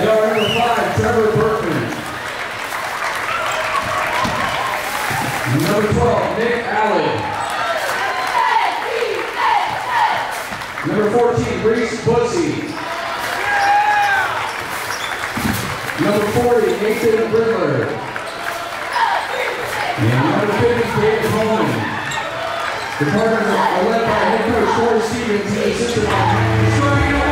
Number five, Trevor Burton. Number 12, Nick Allen. Number 14, Reese Bussey. Number 40, Nathan Riddler. And number 50, The are led by head coach Corey Stevens and assistant by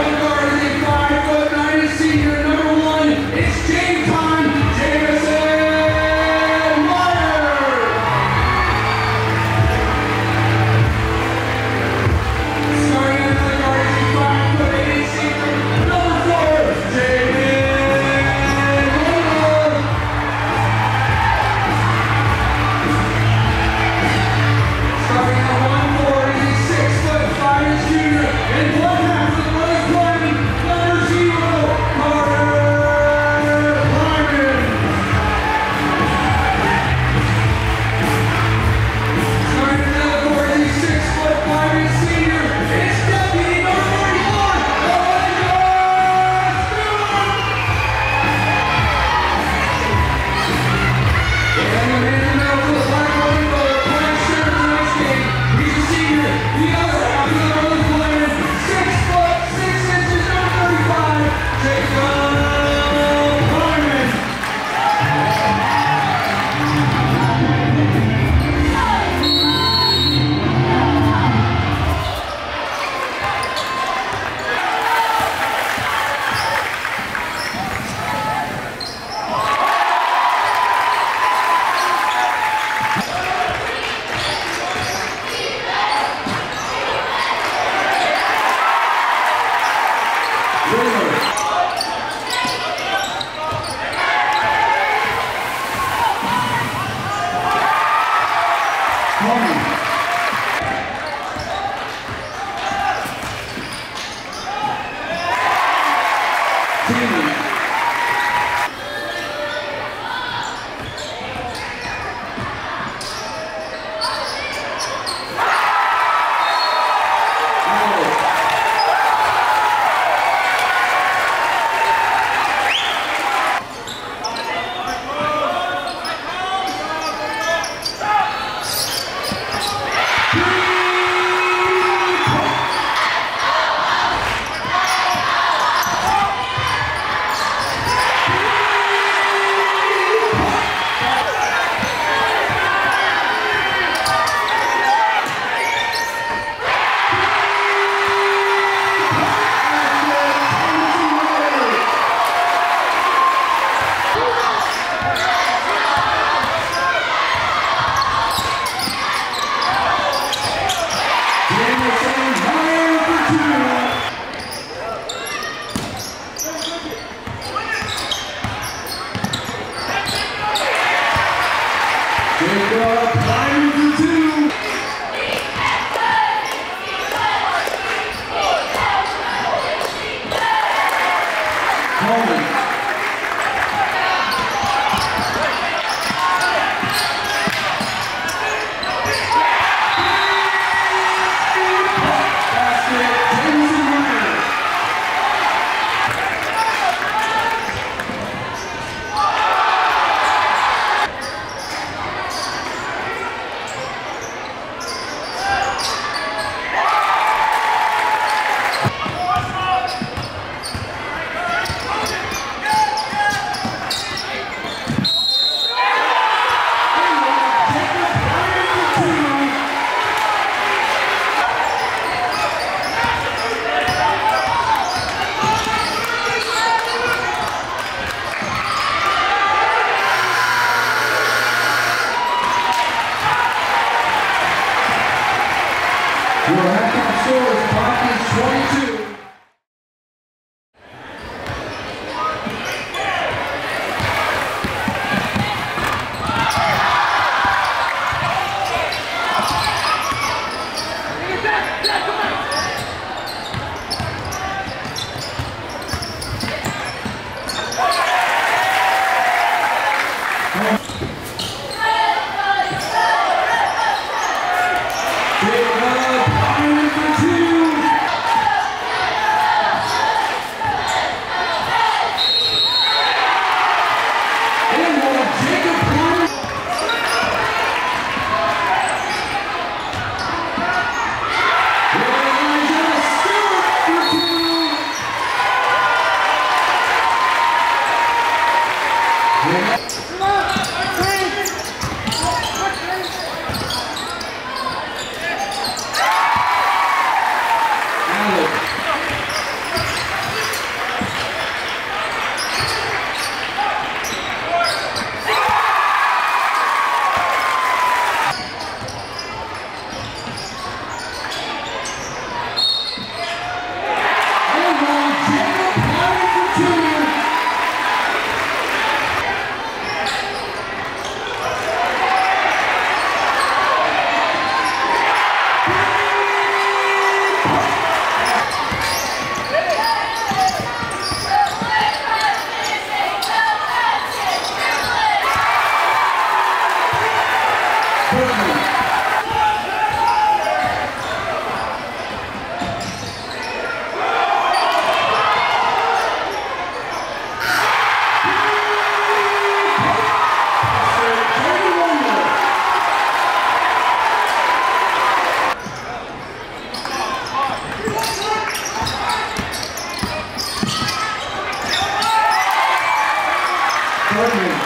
Bergman.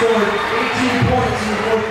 Scored 18 points in the fourth.